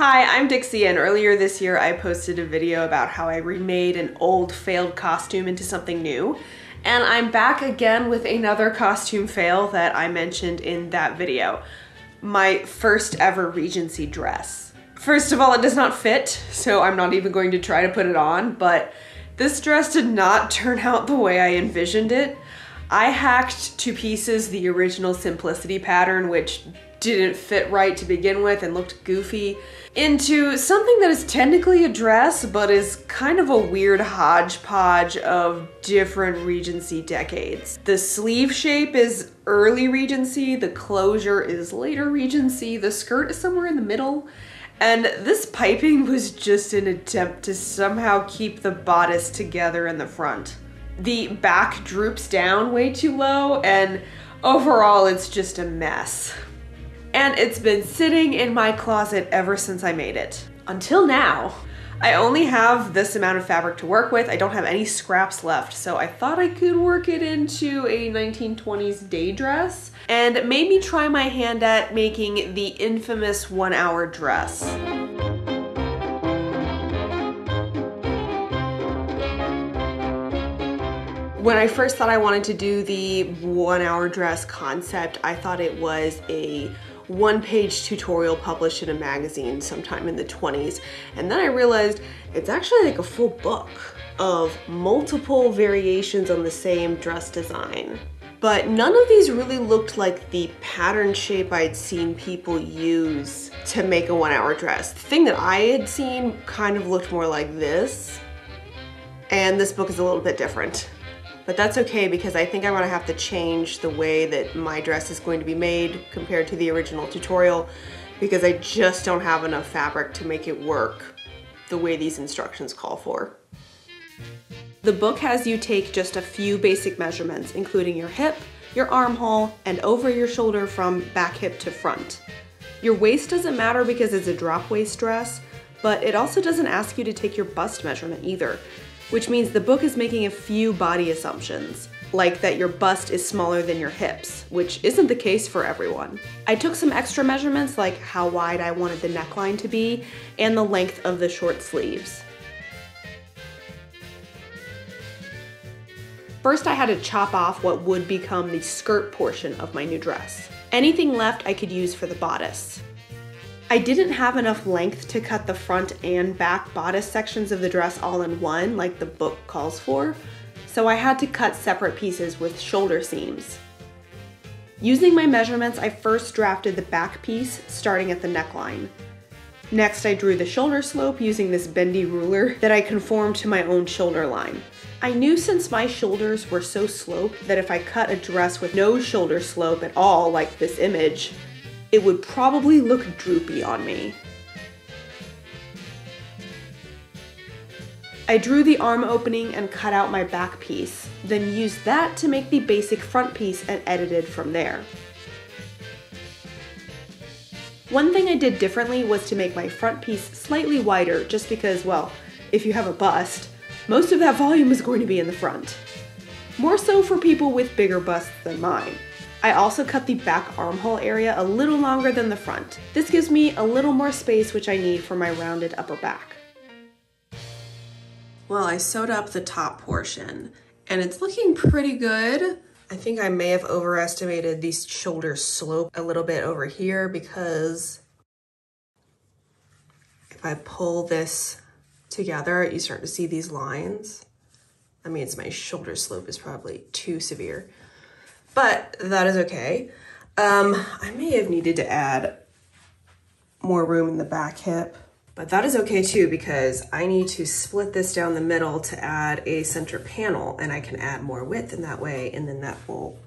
Hi, I'm Dixie and earlier this year I posted a video about how I remade an old failed costume into something new. And I'm back again with another costume fail that I mentioned in that video. My first ever Regency dress. First of all, it does not fit, so I'm not even going to try to put it on, but this dress did not turn out the way I envisioned it. I hacked to pieces the original Simplicity pattern, which didn't fit right to begin with and looked goofy into something that is technically a dress but is kind of a weird hodgepodge of different Regency decades. The sleeve shape is early Regency, the closure is later Regency, the skirt is somewhere in the middle, and this piping was just an attempt to somehow keep the bodice together in the front. The back droops down way too low and overall it's just a mess and it's been sitting in my closet ever since I made it. Until now. I only have this amount of fabric to work with. I don't have any scraps left, so I thought I could work it into a 1920s day dress and made me try my hand at making the infamous one hour dress. When I first thought I wanted to do the one hour dress concept, I thought it was a one page tutorial published in a magazine sometime in the 20s. And then I realized it's actually like a full book of multiple variations on the same dress design. But none of these really looked like the pattern shape I'd seen people use to make a one hour dress. The thing that I had seen kind of looked more like this. And this book is a little bit different. But that's okay because I think I'm gonna have to change the way that my dress is going to be made compared to the original tutorial because I just don't have enough fabric to make it work the way these instructions call for. The book has you take just a few basic measurements, including your hip, your armhole, and over your shoulder from back hip to front. Your waist doesn't matter because it's a drop waist dress, but it also doesn't ask you to take your bust measurement either which means the book is making a few body assumptions, like that your bust is smaller than your hips, which isn't the case for everyone. I took some extra measurements like how wide I wanted the neckline to be and the length of the short sleeves. First I had to chop off what would become the skirt portion of my new dress. Anything left I could use for the bodice. I didn't have enough length to cut the front and back bodice sections of the dress all in one like the book calls for, so I had to cut separate pieces with shoulder seams. Using my measurements, I first drafted the back piece starting at the neckline. Next, I drew the shoulder slope using this bendy ruler that I conformed to my own shoulder line. I knew since my shoulders were so sloped that if I cut a dress with no shoulder slope at all, like this image, it would probably look droopy on me. I drew the arm opening and cut out my back piece, then used that to make the basic front piece and edited from there. One thing I did differently was to make my front piece slightly wider just because, well, if you have a bust, most of that volume is going to be in the front. More so for people with bigger busts than mine. I also cut the back armhole area a little longer than the front. This gives me a little more space which I need for my rounded upper back. Well, I sewed up the top portion and it's looking pretty good. I think I may have overestimated the shoulder slope a little bit over here because if I pull this together, you start to see these lines. That means my shoulder slope is probably too severe but that is okay. Um, I may have needed to add more room in the back hip, but that is okay too because I need to split this down the middle to add a center panel and I can add more width in that way and then that will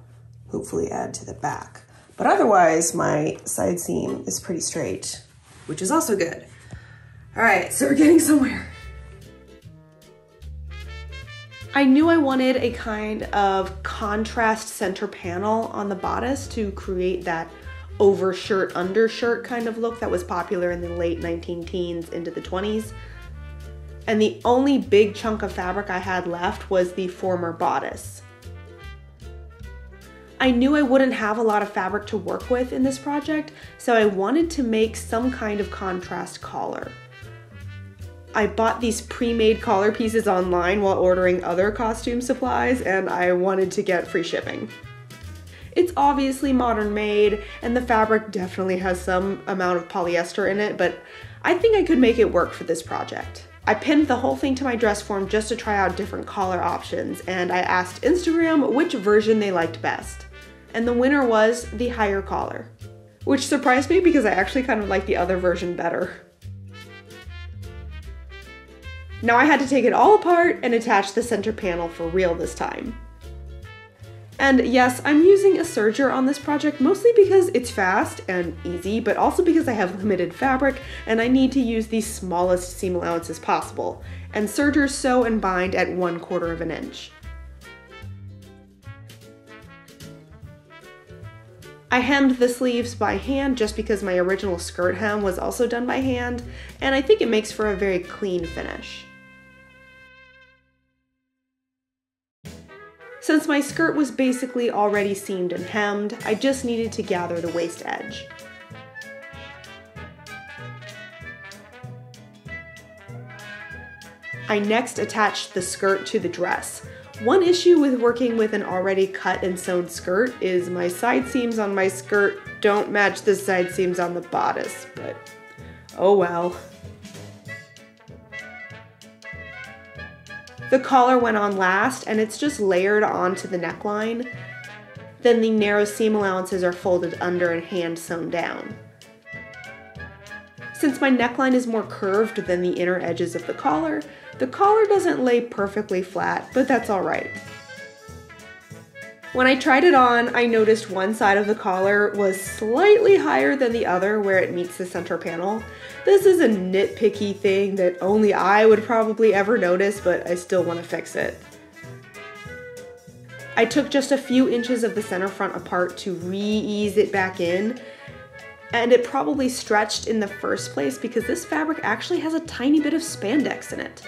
hopefully add to the back. But otherwise my side seam is pretty straight, which is also good. All right, so we're getting somewhere. I knew I wanted a kind of contrast center panel on the bodice to create that overshirt, undershirt kind of look that was popular in the late 19 teens into the 20s. And the only big chunk of fabric I had left was the former bodice. I knew I wouldn't have a lot of fabric to work with in this project, so I wanted to make some kind of contrast collar. I bought these pre-made collar pieces online while ordering other costume supplies and I wanted to get free shipping. It's obviously modern made and the fabric definitely has some amount of polyester in it, but I think I could make it work for this project. I pinned the whole thing to my dress form just to try out different collar options and I asked Instagram which version they liked best. And the winner was the higher collar, which surprised me because I actually kind of like the other version better. Now I had to take it all apart and attach the center panel for real this time. And yes, I'm using a serger on this project mostly because it's fast and easy, but also because I have limited fabric and I need to use the smallest seam allowances possible. And sergers sew and bind at one quarter of an inch. I hemmed the sleeves by hand just because my original skirt hem was also done by hand, and I think it makes for a very clean finish. Since my skirt was basically already seamed and hemmed, I just needed to gather the waist edge. I next attached the skirt to the dress. One issue with working with an already cut and sewn skirt is my side seams on my skirt don't match the side seams on the bodice, but oh well. The collar went on last and it's just layered onto the neckline. Then the narrow seam allowances are folded under and hand sewn down. Since my neckline is more curved than the inner edges of the collar, the collar doesn't lay perfectly flat, but that's alright. When I tried it on, I noticed one side of the collar was slightly higher than the other where it meets the center panel. This is a nitpicky thing that only I would probably ever notice, but I still want to fix it. I took just a few inches of the center front apart to re-ease it back in, and it probably stretched in the first place because this fabric actually has a tiny bit of spandex in it.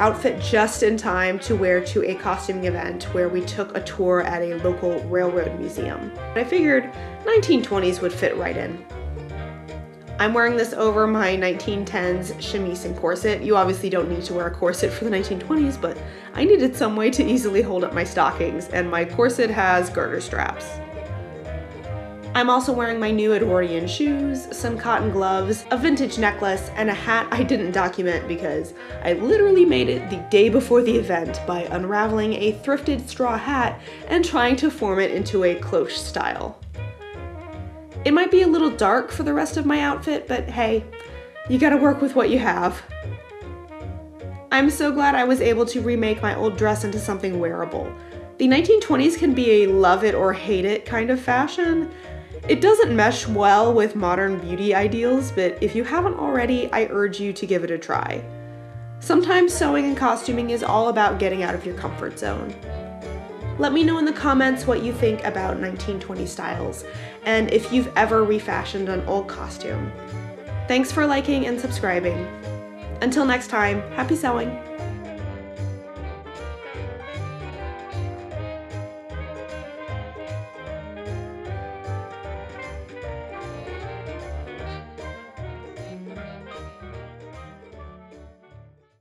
Outfit just in time to wear to a costuming event where we took a tour at a local railroad museum. I figured 1920s would fit right in. I'm wearing this over my 1910s chemise and corset. You obviously don't need to wear a corset for the 1920s, but I needed some way to easily hold up my stockings, and my corset has garter straps. I'm also wearing my new Edwardian shoes, some cotton gloves, a vintage necklace, and a hat I didn't document because I literally made it the day before the event by unraveling a thrifted straw hat and trying to form it into a cloche style. It might be a little dark for the rest of my outfit, but hey, you gotta work with what you have. I'm so glad I was able to remake my old dress into something wearable. The 1920s can be a love it or hate it kind of fashion, it doesn't mesh well with modern beauty ideals, but if you haven't already, I urge you to give it a try. Sometimes sewing and costuming is all about getting out of your comfort zone. Let me know in the comments what you think about 1920 styles, and if you've ever refashioned an old costume. Thanks for liking and subscribing. Until next time, happy sewing!